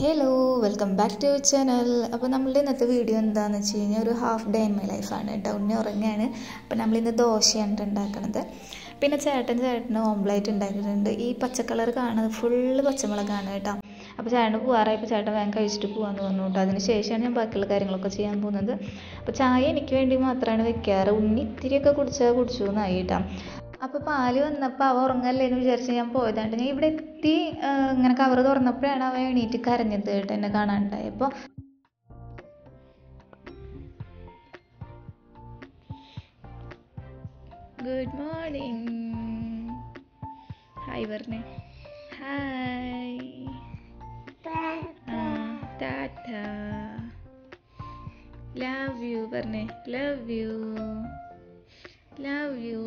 Hello welcome back to channel അപ്പോൾ നമ്മളുടെ ഇന്നത്തെ വീഡിയോ എന്താണെന്ന് വെച്ച് കഴിഞ്ഞാൽ ഒരു ഹാഫ് ഡേ ഇൻ മൈ ലൈഫാണ് ഉണ്ണി ഉറങ്ങുകയാണ് അപ്പോൾ നമ്മളിന്ന് ദോശയാണ് ഉണ്ടാക്കുന്നത് പിന്നെ ചേട്ടൻ ചേട്ടന് ഓംപ്ലേറ്റ് ഉണ്ടാക്കിയിട്ടുണ്ട്. ഈ പച്ചക്കളർ കളർ കാണുന്നത് ഫുള്ള് പച്ചമുളകാണ് കേട്ടോ അപ്പോൾ ചേട്ടന് പോകാറായപ്പോൾ ചേട്ടൻ വേഗം കഴിച്ചിട്ട് പോകാമെന്ന് പറഞ്ഞു കേട്ടോ അതിന് ശേഷമാണ് ഞാൻ ബാക്കിയുള്ള കാര്യങ്ങളൊക്കെ ചെയ്യാൻ പോകുന്നത്. അപ്പോൾ ചായ എനിക്ക് വേണ്ടി മാത്രമാണ് വെക്കാറ്. ഉണ്ണി ഇത്തിരിയൊക്കെ കുടിച്ചാൽ കുടിച്ചു എന്നായി കേട്ടോ അപ്പോൾ പാൽ വന്നപ്പോൾ അവ ഉറങ്ങല്ലേ എന്ന് വിചാരിച്ച് ഞാൻ പോയതാണ്ട് ഞാൻ ഇവിടെ എത്തി ഇങ്ങനെ കവർ തുറന്നപ്പോഴാണ് അവ എണീറ്റ് കരഞ്ഞത് കേട്ടോ എന്നെ കാണാണ്ടായപ്പോൾ ഗുഡ് മോർണിംഗ് ഹായ് പറഞ്ഞേ ഹായ് ടാറ്റ ലവ് യു പറഞ്ഞേ love you love you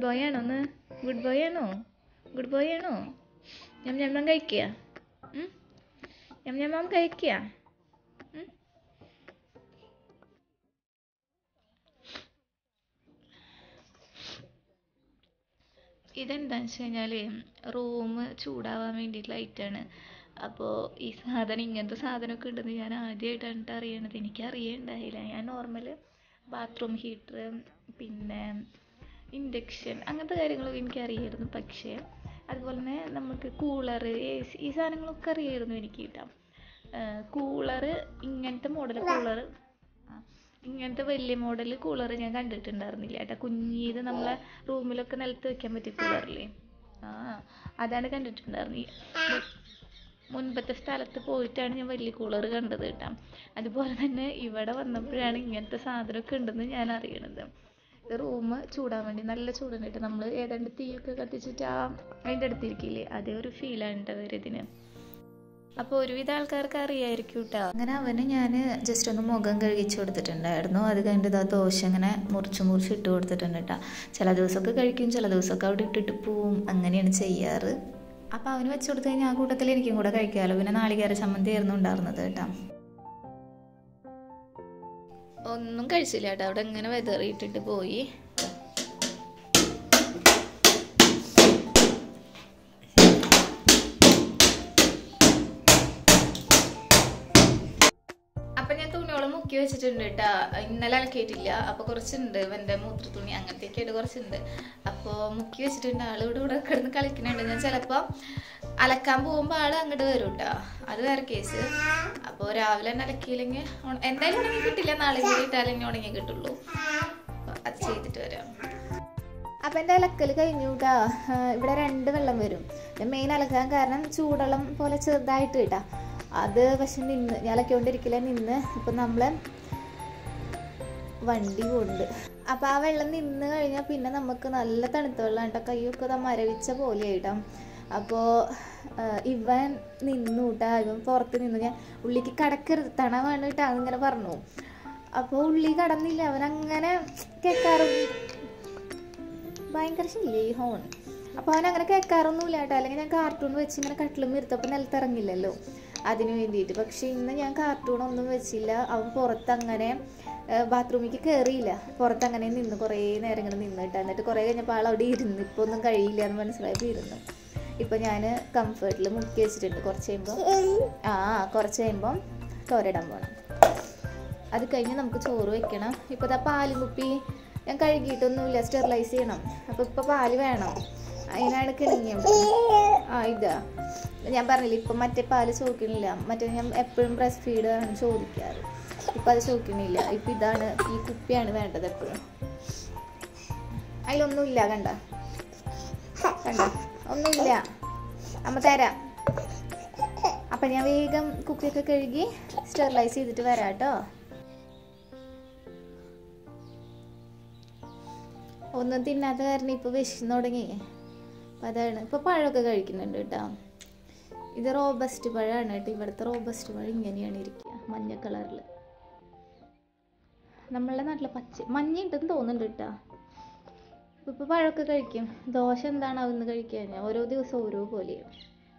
boy ആണോ ഒന്ന്? ഗുഡ് ബോയ് ആണോ? ഗുഡ് ബോയ് ആണോ? ഞം ഞമ്മം കഴിക്കുക ഞം ഞമ്മം കഴിക്കുക ഇതെന്താണെന്ന് വെച്ച് കഴിഞ്ഞാൽ റൂം ചൂടാവാൻ വേണ്ടിയിട്ട് ലൈറ്റാണ് അപ്പോൾ ഈ സാധനം ഇങ്ങനത്തെ സാധനമൊക്കെ ഉണ്ടെന്ന് ഞാൻ ആദ്യമായിട്ടാണ് ട്ടോ അറിയണത്. എനിക്ക് അറിയണ്ടായില്ല ഞാൻ നോർമൽ ബാത്റൂം ഹീറ്റർ പിന്നെ ഇൻഡക്ഷൻ അങ്ങനത്തെ കാര്യങ്ങളൊക്കെ എനിക്ക് അറിയായിരുന്നു പക്ഷേ അതുപോലെ തന്നെ നമുക്ക് കൂളർ എ സി ഈ സാധനങ്ങളൊക്കെ അറിയായിരുന്നു എനിക്ക് കിട്ടാം. കൂളർ ഇങ്ങനത്തെ മോഡൽ കൂളർ ഇങ്ങനത്തെ വലിയ മോഡൽ കൂളർ ഞാൻ കണ്ടിട്ടുണ്ടായിരുന്നില്ല കേട്ടോ. കുഞ്ഞീത് നമ്മളെ റൂമിലൊക്കെ നിലത്ത് വെക്കാൻ പറ്റിയ കൂളറില്ലേ ആ അതാണ് കണ്ടിട്ടുണ്ടായിരുന്നില്ല മുൻപത്തെ സ്ഥലത്ത് പോയിട്ടാണ് ഞാൻ വലിയ കൂളർ കണ്ടത് കേട്ടോ. അതുപോലെ തന്നെ ഇവിടെ വന്നപ്പോഴാണ് ഇങ്ങനത്തെ സാധനമൊക്കെ ഉണ്ടെന്ന് ഞാൻ അറിയണത്. റൂം ചൂടാൻ വേണ്ടി നല്ല ചൂടുണ്ടായിട്ട് നമ്മൾ ഏതാണ്ട് തീയൊക്കെ കത്തിച്ചിട്ട് ആ അതിന്റെ അടുത്തിരിക്കില്ലേ? അതേ ഒരു ഫീലാണ് കേട്ടോ ഇതിന്. അപ്പോൾ ഒരുവിധ ആൾക്കാർക്ക് അറിയായിരിക്കും കേട്ടോ അങ്ങനെ അവന് ഞാൻ ജസ്റ്റ് ഒന്ന് മുഖം കഴിച്ചു കൊടുത്തിട്ടുണ്ടായിരുന്നു. അത് കഴിഞ്ഞിട്ട് ആ ദോശ ഇങ്ങനെ മുറിച്ച് മുറിച്ച് ഇട്ട് കൊടുത്തിട്ടുണ്ട് കേട്ടോ ചില ദിവസമൊക്കെ കഴിക്കും ചില ദിവസമൊക്കെ അവിടെ ഇട്ടിട്ട് പോവും. അങ്ങനെയാണ് ചെയ്യാറ്. അപ്പോൾ അവന് വെച്ചു കൊടുത്തു കഴിഞ്ഞാൽ ആ കൂട്ടത്തിൽ എനിക്കും കൂടെ കഴിക്കാമല്ലോ. പിന്നെ നാളികേര ചമ്മന്തി ആയിരുന്നു ഉണ്ടായിരുന്നത് കേട്ടോ ഒന്നും കഴിച്ചില്ല കേട്ടോ. അവിടെ ഇങ്ങനെ വെതറിയിട്ടിട്ട് പോയി. മുക്കി വെച്ചിട്ടുണ്ട് കേട്ടാ. ഇന്നലെ അലക്കിയിട്ടില്ല. അപ്പൊ കുറച്ചുണ്ട്. മൂത്ര തുണി അങ്ങനത്തെയൊക്കെ ആയിട്ട് കുറച്ചുണ്ട്. അപ്പൊ മുക്കി വെച്ചിട്ടുണ്ട്. ആൾ ഇവിടെ ഇവിടെ കിടന്ന് കളിക്കുന്നുണ്ട്. ഞാൻ ചിലപ്പോ അലക്കാൻ പോകുമ്പോ ആൾ അങ്ങോട്ട് വരും കേട്ടോ അത് വേറെ കേസ് അപ്പൊ രാവിലെ തന്നെ അലക്കിയില്ലെങ്കിൽ എന്തായാലും ഉണങ്ങി കിട്ടില്ല. നാളെ കൂടി ഇട്ടാലെങ്കിൽ ഉണങ്ങി കിട്ടുള്ളൂ. അത് ചെയ്തിട്ട് വരാം. അപ്പം എന്റെ അലക്കൽ കഴിഞ്ഞു ഇവിടെ രണ്ട് വെള്ളം വരും. മെയിൻ അലക്കാൻ കാരണം ചൂടെള്ളം പോലെ ചെറുതായിട്ട് കേട്ടാ. അത് പക്ഷെ നിന്ന് ഞാൻ അലക്കിക്കൊണ്ടിരിക്കില്ല നിന്ന് ഇപ്പം നമ്മൾ വണ്ടി കൊണ്ട് അപ്പോൾ ആ വെള്ളം നിന്ന് കഴിഞ്ഞാൽ പിന്നെ നമുക്ക് നല്ല തണുത്ത വെള്ളം കേട്ടോ. കൈയൊക്കെ ദാ മരവിച്ച പോലെ ആയിട്ടാ അപ്പോൾ ഇവൻ നിന്നു കേട്ടാ ഇവൻ പുറത്ത് നിന്നു. ഞാൻ ഉള്ളിക്ക് കടക്കരുത്. തണവാണ് കേട്ടാ അതിങ്ങനെ പറഞ്ഞു. അപ്പോൾ ഉള്ളി കടന്നില്ല. അവൻ അങ്ങനെ ഭയങ്കര ശല്യം ഈ ഹോൺ അപ്പോൾ അവൻ അങ്ങനെ കേൾക്കാറൊന്നുമില്ല കേട്ടോ അല്ലെങ്കിൽ ഞാൻ കാർട്ടൂൺ വെച്ച് ഇങ്ങനെ കട്ടിലും ഇരുത്തപ്പോൾ നിലത്തിറങ്ങില്ലല്ലോ. അതിനു വേണ്ടിയിട്ട്. പക്ഷേ ഇന്ന് ഞാൻ കാർട്ടൂണൊന്നും വെച്ചില്ല. അവൻ പുറത്തങ്ങനെ ബാത്റൂമിലേക്ക് കയറിയില്ല പുറത്തങ്ങനെ നിന്ന് കുറേ നേരം ഇങ്ങനെ നിന്ന് കേട്ടോ എന്നിട്ട് കുറേ കഴിഞ്ഞപ്പോൾ ആൾ അവിടെ ഇരുന്ന്. ഇപ്പോൾ ഒന്നും കഴിയില്ല എന്ന് മനസ്സിലായപ്പോൾ ഇരുന്നു. ഇപ്പം ഞാൻ കംഫർട്ടിൽ മുക്കി വെച്ചിട്ടുണ്ട്. കുറച്ച് കഴിയുമ്പോൾ ആ കുറച്ച് കഴിയുമ്പം തോരയിടാൻ പോകണം അത് കഴിഞ്ഞ് നമുക്ക് ചോറ് വെക്കണം. ഇപ്പോൾ ഇതാ പാൽ കുപ്പി ഞാൻ കഴുകിയിട്ടൊന്നുമില്ല. സ്റ്റെറിലൈസ് ചെയ്യണം. അപ്പോൾ ഇപ്പോൾ പാൽ വേണം. അതിനാണ് കിണങ്ങിയത് ആ ഇതാ. ഞാൻ പറഞ്ഞില്ല ഇപ്പം മറ്റേ പാൽ ചോദിക്കണില്ല മറ്റേ ഞാൻ എപ്പോഴും ബ്രസ്റ്റ് ഫീഡ് ആണ് ചോദിക്കാറ്. ഇപ്പം അത് ചോദിക്കണില്ല ഇപ്പം ഇതാണ് ഈ കുപ്പിയാണ് വേണ്ടത് എപ്പോഴും. അതിലൊന്നുമില്ല കണ്ട? കണ്ട? ഒന്നുമില്ല. അമ്മ തരാം. അപ്പം ഞാൻ വേഗം കുക്കിയൊക്കെ കഴുകി സ്റ്റെറിലൈസ് ചെയ്തിട്ട് വരാം കേട്ടോ. ഒന്നും തിന്നാത്ത കാരണം ഇപ്പോൾ വിശന്ന് തുടങ്ങി. അപ്പം അതാണ്. ഇപ്പോൾ പഴമൊക്കെ കഴിക്കുന്നുണ്ട് കേട്ടോ. ഇത് റോബസ്റ്റ് പഴമാണ് കേട്ടോ. ഇവിടുത്തെ റോബസ്റ്റ് പഴം ഇങ്ങനെയാണ് ഇരിക്കുക. മഞ്ഞ കളറിൽ നമ്മളുടെ നാട്ടിലെ പച്ച മഞ്ഞ ഉണ്ടെന്ന് തോന്നുന്നുണ്ട് കേട്ടോ. ഇപ്പോൾ പഴമൊക്കെ കഴിക്കും. ദോശ എന്താണ് അവിടുന്ന് കഴിക്കാൻ ഓരോ ദിവസം ഓരോ പോലെയാണ്.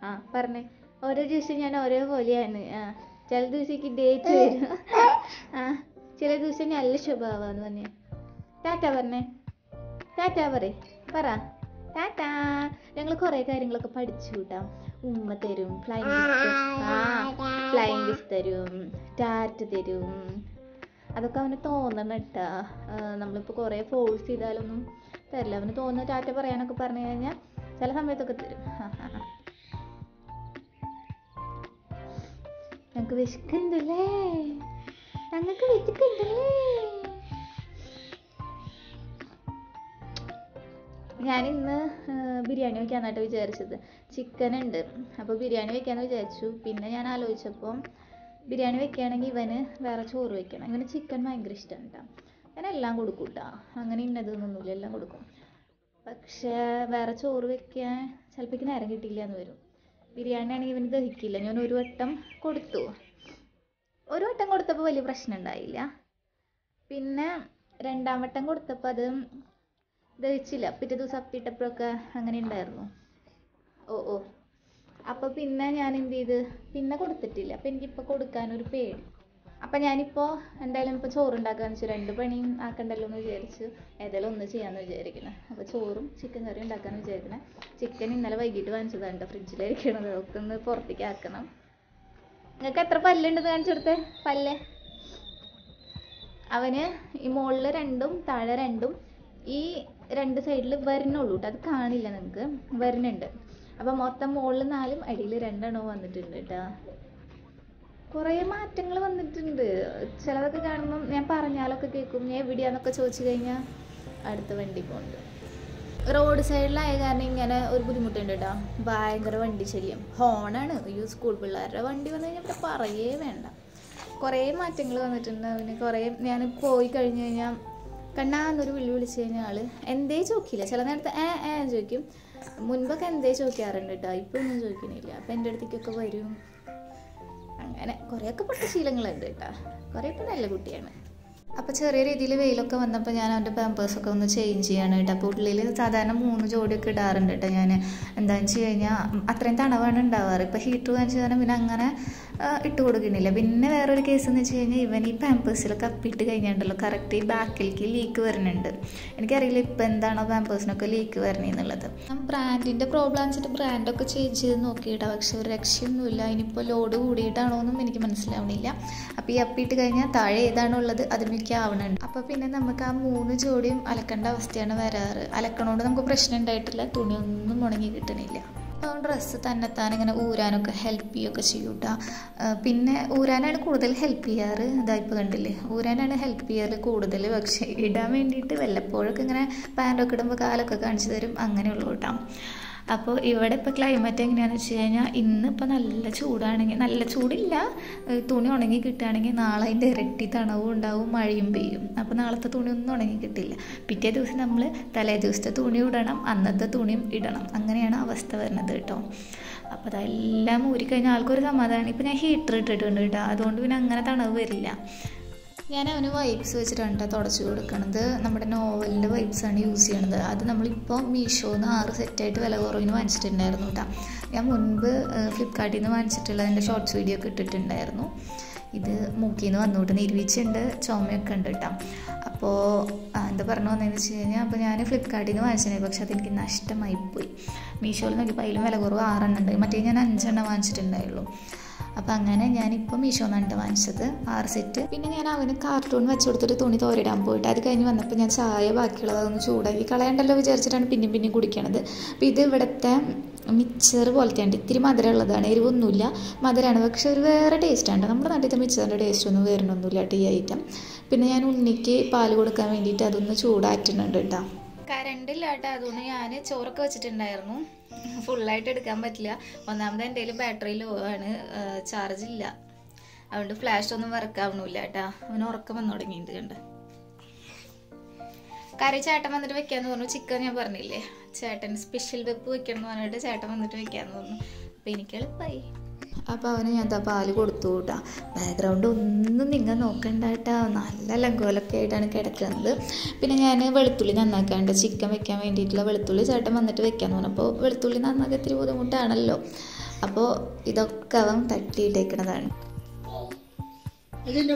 ആ പറഞ്ഞേ. ഓരോ ദിവസം ഞാൻ ഓരോ പോലെയാണ്. ആ ചില ദിവസം ഡേറ്റ് വരും. ആ ചില ദിവസം നല്ല സ്വഭാവമാന്ന് പറഞ്ഞേ. ടാറ്റ പറഞ്ഞേ. ടാറ്റ പറ പറ. ടാറ്റാ. ഞങ്ങൾ കുറേ കാര്യങ്ങളൊക്കെ പഠിച്ചു കൂട്ടാം ഉമ്മ തരും ഫ്ലൈങ് ആ ഫ്ലൈങ് തരും ടാറ്റ് തരും. അതൊക്കെ അവന് തോന്നണം കേട്ടാ നമ്മളിപ്പോൾ കുറേ ഫോഴ്സ് ചെയ്താലൊന്നും തരില്ല. അവന് തോന്നുന്ന ടാറ്റ പറയാനൊക്കെ പറഞ്ഞു കഴിഞ്ഞാൽ ചില സമയത്തൊക്കെ തരും. ഞങ്ങൾക്ക് വിശക്കുണ്ടല്ലേ ഞങ്ങൾക്ക് വിശക്കുണ്ടല്ലേ ഞാൻ ഇന്ന് ബിരിയാണി വെക്കാന്നായിട്ട് വിചാരിച്ചത്. ചിക്കൻ ഉണ്ട് അപ്പോൾ ബിരിയാണി വെക്കാന്ന് വിചാരിച്ചു. പിന്നെ ഞാൻ ആലോചിച്ചപ്പോൾ ബിരിയാണി വെക്കുകയാണെങ്കിൽ ഇവന് വേറെ ചോറ് വെക്കണം. ഇവന് ചിക്കൻ ഭയങ്കര ഇഷ്ടമാണ് കേട്ടോ ഞാൻ എല്ലാം കൊടുക്കും കേട്ടോ അങ്ങനെ ഇന്നതൊന്നുമില്ല എല്ലാം കൊടുക്കും. പക്ഷേ വേറെ ചോറ് വെക്കാൻ ചിലപ്പോൾ നേരം കിട്ടിയില്ല എന്ന് വരും. ബിരിയാണി ആണെങ്കിൽ ഇവന് ദഹിക്കില്ല. ഞാൻ ഒരു വട്ടം കൊടുത്തു. ഒരു വട്ടം കൊടുത്തപ്പോൾ വലിയ പ്രശ്നം ഉണ്ടായില്ല. പിന്നെ രണ്ടാം വട്ടം കൊടുത്തപ്പോൾ അത് ദഹിച്ചില്ല. പിറ്റേ ദിവസം അപ്പിട്ടപ്പോഴൊക്കെ അങ്ങനെ ഉണ്ടായിരുന്നു. ഓ ഓ. അപ്പോൾ പിന്നെ ഞാൻ എന്ത് ചെയ്ത്? പിന്നെ കൊടുത്തിട്ടില്ല. അപ്പോൾ എനിക്കിപ്പോൾ കൊടുക്കാനൊരു പേടി. അപ്പം ഞാനിപ്പോൾ എന്തായാലും ഇപ്പോൾ ചോറുണ്ടാക്കാന്ന് വെച്ചു. രണ്ട് പണിയും ആക്കണ്ടല്ലോ എന്ന് വിചാരിച്ച്. ഏതായാലും ഒന്ന് ചെയ്യാമെന്ന് വിചാരിക്കണം അപ്പോൾ ചോറും ചിക്കൻ കറിയും ഉണ്ടാക്കാമെന്ന് വിചാരിക്കണം ചിക്കൻ ഇന്നലെ വൈകിട്ട് വാങ്ങിച്ചതാണ് കേട്ടോ ഫ്രിഡ്ജിലിരിക്കണത് ഒക്കെ പുറത്തേക്ക് ആക്കണം. നിങ്ങൾക്ക് എത്ര പല്ലുണ്ടെന്ന് കാണിച്ചു കൊടുത്തേ? പല്ല്. അവന് ഈ മുകളിൽ രണ്ടും താഴെ രണ്ടും ഈ രണ്ട് സൈഡിൽ വരണുള്ളൂ കേട്ടോ അത് കാണില്ല നിങ്ങൾക്ക്. വരുന്നുണ്ട്. അപ്പം മൊത്തം മുകളിൽ നാലും അടിയിൽ രണ്ടെണ്ണവും വന്നിട്ടുണ്ട് കേട്ടോ കുറേ മാറ്റങ്ങൾ വന്നിട്ടുണ്ട്. ചിലതൊക്കെ കാണുമ്പം ഞാൻ പറഞ്ഞാലൊക്കെ കേൾക്കും. ഞാൻ എവിടെയാന്നൊക്കെ ചോദിച്ചു കഴിഞ്ഞാൽ അടുത്ത വണ്ടി പോകുന്നുണ്ട് റോഡ് സൈഡിലായ കാരണം ഇങ്ങനെ ഒരു ബുദ്ധിമുട്ടുണ്ട് കേട്ടോ ഭയങ്കര വണ്ടി ശല്യം. ഹോണാണ്. ഈ സ്കൂൾ പിള്ളേരുടെ വണ്ടി വന്നു കഴിഞ്ഞാൽ ഇവിടെ പറയേ വേണ്ട. കുറേ മാറ്റങ്ങൾ വന്നിട്ടുണ്ട്. പിന്നെ കുറേ ഞാൻ പോയി കഴിഞ്ഞു കഴിഞ്ഞാൽ കണ്ണാന്നൊരു വിളി വിളിച്ചു കഴിഞ്ഞാൽ ആൾ എന്തേ ചോദിക്കില്ല? ചില നേരത്തെ ഏ ഏ ചോദിക്കും. മുൻപൊക്കെ എന്തേ ചോദിക്കാറുണ്ട് കേട്ടോ ഇപ്പം ഒന്നും ചോദിക്കണില്ല. അപ്പം എന്റെ അടുത്തേക്കൊക്കെ വരും. അങ്ങനെ കുറേയൊക്കെ പൊട്ട ശീലങ്ങളുണ്ട് കേട്ടോ. കുറേയൊക്കെ നല്ല കുട്ടിയാണ്. അപ്പോൾ ചെറിയ രീതിയിൽ വെയിലൊക്കെ വന്നപ്പോൾ ഞാൻ അവന്റെ പാമ്പേഴ്സൊക്കെ ഒന്ന് ചേഞ്ച് ചെയ്യാണ് കേട്ടോ. അപ്പോൾ ഉള്ളിൽ സാധാരണ മൂന്ന് ജോഡിയൊക്കെ ഇടാറുണ്ട് കേട്ടോ ഞാൻ എന്താണെന്ന് വെച്ച് കഴിഞ്ഞാൽ അത്രയും തണവാണ് ഉണ്ടാവാറ്. ഇപ്പോൾ ഹീറ്റർ വാങ്ങിച്ചു കാരണം പിന്നെ അങ്ങനെ ഇട്ട് കൊടുക്കുന്നില്ല പിന്നെ വേറൊരു കേസ് എന്ന് വെച്ച് കഴിഞ്ഞാൽ ഇവൻ ഈ പാമ്പേഴ്സിലൊക്കെ അപ്പിട്ട് കഴിഞ്ഞിട്ടുണ്ടല്ലോ കറക്റ്റ് ഈ ബാക്കിലേക്ക് ലീക്ക് വരുന്നുണ്ട്. എനിക്കറിയില്ല ഇപ്പം എന്താണോ പാമ്പേഴ്സിനൊക്കെ ലീക്ക് വരണെന്നുള്ളത് ബ്രാൻഡിന്റെ പ്രോബ്ലം വെച്ചിട്ട് ബ്രാൻഡൊക്കെ ചേഞ്ച് ചെയ്ത് നോക്കിയിട്ടാണ് പക്ഷെ ഒരു രക്ഷയൊന്നുമില്ല. ഇനിയിപ്പോൾ ലോഡ് കൂടിയിട്ടാണോ എന്നും എനിക്ക് മനസ്സിലാവണില്ല. അപ്പോൾ ഈ അപ്പിട്ട് കഴിഞ്ഞാൽ താഴെ ഏതാണോ ഉള്ളത് അതിനൊക്കെ ആവണുണ്ട്. അപ്പോൾ പിന്നെ നമുക്ക് ആ മൂന്ന് ജോഡിയും അലക്കേണ്ട അവസ്ഥയാണ് വരാറ്. അലക്കണോണ്ട് നമുക്ക് പ്രശ്നം ഉണ്ടായിട്ടില്ല. തുണിയൊന്നും ഉണങ്ങി കിട്ടണില്ല. ഡ്രസ്സ് തന്നെത്താൻ ഇങ്ങനെ ഊരാനൊക്കെ ഹെൽപ്പ് ചെയ്യുകയൊക്കെ ചെയ്യും കേട്ടോ പിന്നെ ഊരാനാണ് കൂടുതൽ ഹെൽപ്പ് ചെയ്യാറ്? ഇതായിപ്പോൾ കണ്ടില്ലേ? ഊരാനാണ് ഹെൽപ്പ് ചെയ്യാറ് കൂടുതൽ. പക്ഷേ ഇടാൻ വേണ്ടിയിട്ട് വല്ലപ്പോഴൊക്കെ ഇങ്ങനെ പാന്റൊക്കെ ഇടുമ്പോൾ കാലൊക്കെ കാണിച്ചു തരും. അങ്ങനെയുള്ളൂ കേട്ടോ അപ്പോൾ ഇവിടെ ഇപ്പോൾ ക്ലൈമറ്റ് എങ്ങനെയാണെന്ന് വെച്ച് കഴിഞ്ഞാൽ ഇന്ന് ഇപ്പോൾ നല്ല ചൂടാണെങ്കിൽ നല്ല ചൂടില്ല. തുണി ഉണങ്ങി കിട്ടുകയാണെങ്കിൽ നാളെ അതിന്റെ ഇരട്ടി തണവും ഉണ്ടാവും മഴയും പെയ്യും. അപ്പോൾ നാളത്തെ തുണി ഒന്നും ഉണങ്ങി കിട്ടില്ല. പിറ്റേ ദിവസം നമ്മൾ തലേ ദിവസത്തെ തുണി ഇടണം അന്നത്തെ തുണിയും ഇടണം. അങ്ങനെയാണ് അവസ്ഥ വരുന്നത് കേട്ടോ. അപ്പോൾ അതെല്ലാം ഊരിക്കഴിഞ്ഞാൽ ആൾക്കൊരു സമാധാനം. ഇപ്പോൾ ഞാൻ ഹീറ്റർ ഇട്ടിട്ടുണ്ട് കേട്ടോ. അതുകൊണ്ട് പിന്നെ അങ്ങനെ തണവ് വരില്ല. ഞാൻ അവന് വൈബ്സ് വെച്ചിട്ടാണ് തുടച്ചു കൊടുക്കണത്. നമ്മുടെ നോവലിന്റെ വൈബ്സാണ് യൂസ് ചെയ്യണത്. അത് നമ്മളിപ്പോൾ മീഷോന്ന് ആറ് സെറ്റായിട്ട് വില കുറവിന് വാങ്ങിച്ചിട്ടുണ്ടായിരുന്നു കേട്ടോ ഞാൻ മുൻപ് ഫ്ലിപ്കാർട്ടിൽ നിന്ന് വാങ്ങിച്ചിട്ടുള്ള എന്റെ ഷോർട്സ് വീഡിയോ ഒക്കെ ഇട്ടിട്ടുണ്ടായിരുന്നു. ഇത് മൂക്കിൽ നിന്ന് വന്നുകൊണ്ട് നിരുവിച്ചുണ്ട് ചുമയൊക്കെ ഉണ്ട് കേട്ടോ അപ്പോൾ എന്താ പറഞ്ഞു വന്നതെന്ന് വെച്ച് കഴിഞ്ഞാൽ അപ്പോൾ ഞാൻ ഫ്ലിപ്കാർട്ടിൽ നിന്ന് വാങ്ങിച്ചിട്ടുണ്ടായി പക്ഷെ അതെനിക്ക് നഷ്ടമായിപ്പോയി മീഷോയിൽ നോക്കിയപ്പോൾ അതിലും വില കുറവ് ആറെണ്ണം ഉണ്ട് മറ്റേ ഞാൻ അഞ്ചെണ്ണം വാങ്ങിച്ചിട്ടുണ്ടായുള്ളൂ. അപ്പോൾ അങ്ങനെ ഞാനിപ്പോൾ മീഷോന്നാണ് വാങ്ങിച്ചത്. ആറ് സെറ്റ് പിന്നെ ഞാൻ അവന് കാർട്ടൂൺ വെച്ച് കൊടുത്തിട്ട് തുണി തോരിടാൻ പോയിട്ട് അത് കഴിഞ്ഞ് വന്നപ്പോൾ ഞാൻ ചായ ബാക്കിയുള്ളതൊന്ന് ചൂടാക്കി കളയണ്ടല്ലോ വിചാരിച്ചിട്ടാണ് പിന്നെയും പിന്നെയും കുടിക്കണത്. അപ്പം ഇത് ഇവിടുത്തെ മിക്സർ പോലത്തെയാണ് ഇത്തിരി മധുരമുള്ളതാണ് എരിവൊന്നുമില്ല. മധുരമാണ് പക്ഷെ ഒരു വേറെ ടേസ്റ്റാണ് നമ്മുടെ നാട്ടിലത്തെ മിക്സറിന്റെ ടേസ്റ്റ് ഒന്നും വരണമൊന്നുമില്ല ഈ ഐറ്റം പിന്നെ ഞാൻ ഉണ്ണിക്ക് പാൽ കൊടുക്കാൻ വേണ്ടിയിട്ട് അതൊന്ന് ചൂടാറ്റുന്നുണ്ട് കേട്ടോ കറണ്ട് ഇല്ല കേട്ടോ അതുകൊണ്ട് ഞാൻ ചോറൊക്കെ വെച്ചിട്ടുണ്ടായിരുന്നു. ഫുള്ളായിട്ട് എടുക്കാൻ പറ്റില്ല. ഒന്നാമത് എന്റെ കയ്യിൽ ബാറ്ററി ലോ ആണ് ചാർജ് ഇല്ല. അതുകൊണ്ട് ഫ്ലാഷ് ഒന്നും വർക്ക് ആവണില്ല കേട്ടാ അവന് ഉറക്കം വന്നു തുടങ്ങിയിട്ടുണ്ട് കണ്ട്. കറി ചേട്ടൻ വന്നിട്ട് വെക്കാന്ന് പറഞ്ഞു. ചിക്കൻ ഞാൻ പറഞ്ഞില്ലേ. ചേട്ടൻ സ്പെഷ്യൽ വെപ്പ് വെക്കണം എന്ന് പറഞ്ഞിട്ട് ചേട്ടൻ വന്നിട്ട് വെക്കാന്ന് പറഞ്ഞു. അപ്പം എനിക്ക് എളുപ്പമായി അപ്പോൾ അവന് ഞാൻ എന്താ പാൽ കൊടുത്തു കൂട്ടാ ബാക്ക്ഗ്രൗണ്ട് ഒന്നും നിങ്ങൾ നോക്കണ്ട കേട്ടോ നല്ല ലങ്കോലൊക്കെ ആയിട്ടാണ് കിടക്കുന്നത്. പിന്നെ ഞാൻ വെളുത്തുള്ളി നന്നാക്കാണ്ട് ചിക്കൻ വെക്കാൻ വേണ്ടിയിട്ടുള്ള വെളുത്തുള്ളി ചേട്ടൻ വന്നിട്ട് വെക്കാന്ന് പറഞ്ഞപ്പോൾ വെളുത്തുള്ളി നന്നാക്കാൻ ഇത്തിരി ബുദ്ധിമുട്ടാണല്ലോ. അപ്പോൾ ഇതൊക്കെ അവൻ തട്ടിയിട്ടേക്കണതാണ്. അതിന്റെ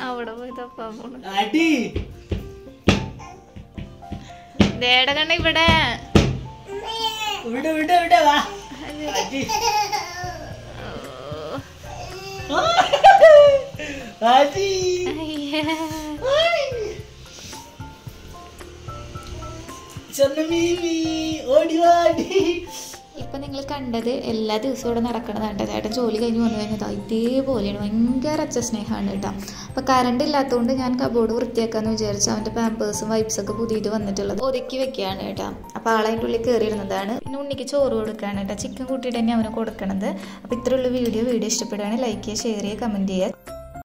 അവിടെ പോയി പോണു. ഇവിടെ. ചെന്നമീ ഓടി വാടി കണ്ടത് എല്ലാ ദിവസവും ഇവിടെ നടക്കണതാണ് ചേട്ടൻ ജോലി കഴിഞ്ഞ് വന്നു കഴിഞ്ഞാൽ ഇതേപോലെയാണ്. ഭയങ്കര അച്ഛ സ്നേഹമാണ് കേട്ടോ. അപ്പോൾ കറണ്ട് ഇല്ലാത്തതുകൊണ്ട് ഞാൻ കബോർഡ് വൃത്തിയാക്കാന്ന് വിചാരിച്ചു അവന്റെ പാമ്പേഴ്സും വൈപ്സൊക്കെ പുതിയത് വന്നിട്ടുള്ളത് ഒതുക്കി വെക്കുകയാണ് കേട്ടോ. അപ്പോൾ ആളതിന്റെ ഉള്ളിൽ കയറിയിരുന്നതാണ് പിന്നെ ഉണ്ണിക്ക് ചോറ് കൊടുക്കുകയാണ് കേട്ടോ. ചിക്കൻ കൂട്ടിയിട്ട് തന്നെ അവന് കൊടുക്കണത്. അപ്പോൾ ഇത്രയുള്ള വീഡിയോ. വീഡിയോ ഇഷ്ടപ്പെടുകയാണെങ്കിൽ ലൈക്ക് ചെയ്യുക ഷെയർ ചെയ്യുക കമന്റ് ചെയ്യുക.